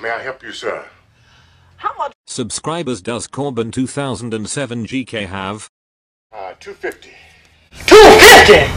May I help you, sir? How much? Subscribers does Corbin 2007 GK have? Uh, 250. 250!